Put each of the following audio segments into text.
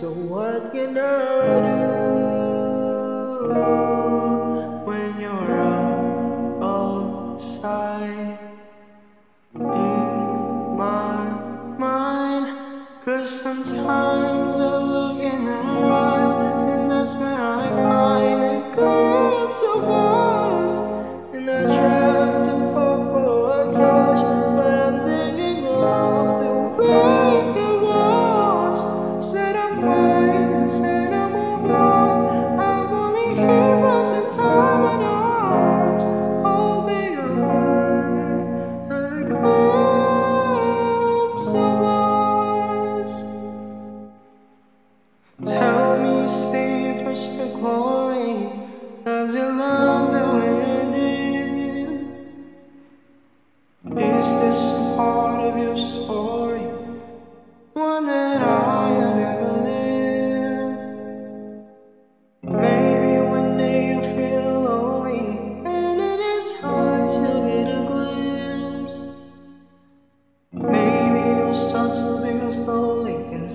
So what can I do when you're in my sometimes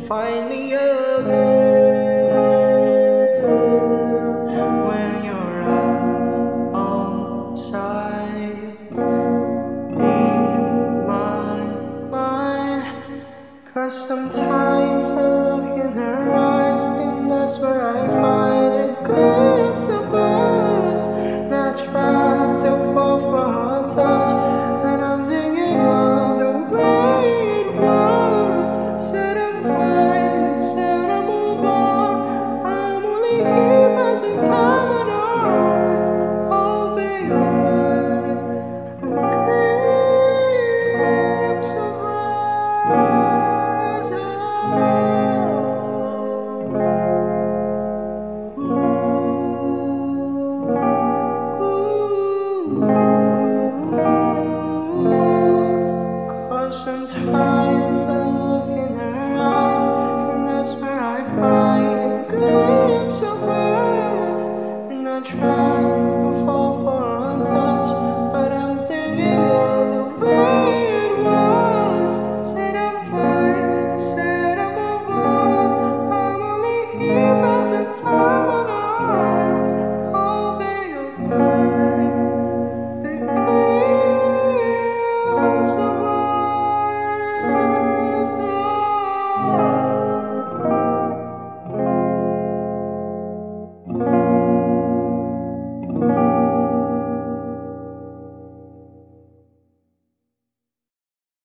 find me again when you're outside. My mind cause sometimes I